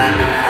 Hey.